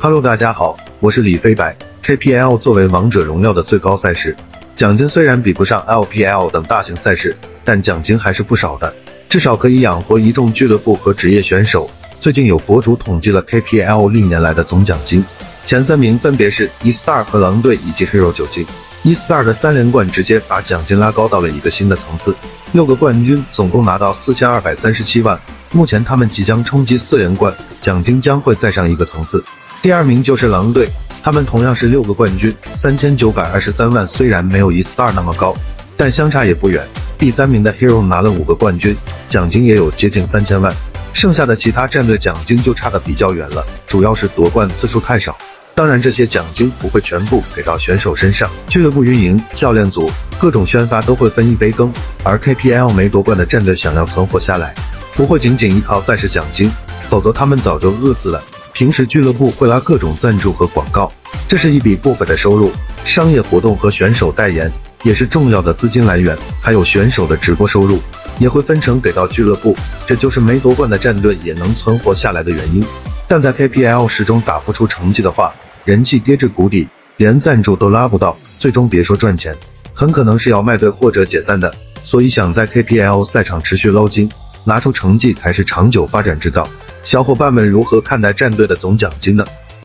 Hello，大家好，我是李飞白。KPL 作为王者荣耀的最高赛事，奖金虽然比不上 LPL 等大型赛事，但奖金还是不少的，至少可以养活一众俱乐部和职业选手。最近有博主统计了 KPL 历年来的总奖金，前三名分别是 eStar 和狼队以及 Hero 九金。eStar 的三连冠直接把奖金拉高到了一个新的层次，六个冠军总共拿到四千二百三十七万。目前他们即将冲击四连冠，奖金将会再上一个层次。第二名就是狼队，他们同样是六个冠军，三千九百二十三万。虽然没有 eStar 那么高，但相差也不远。第三名的 Hero 拿了五个冠军，奖金也有接近三千万。剩下的其他战队奖金就差的比较远了，主要是夺冠次数太少。当然，这些奖金不会全部给到选手身上，俱乐部运营、教练组、各种宣发都会分一杯羹。而 KPL 没夺冠的战队想要存活下来，不会仅仅依靠赛事奖金，否则他们早就饿死了。平时俱乐部会拉各种赞助和广告，这是一笔不菲的收入。商业活动和选手代言也是重要的资金来源，还有选手的直播收入也会分成给到俱乐部。这就是没夺冠的战队也能存活下来的原因。但在 KPL 始终打不出成绩的话，人气跌至谷底，连赞助都拉不到，最终别说赚钱，很可能是要卖队或者解散的。所以想在 KPL 赛场持续捞金，拿出成绩才是长久发展之道。小伙伴们如何看待战队的总奖金呢？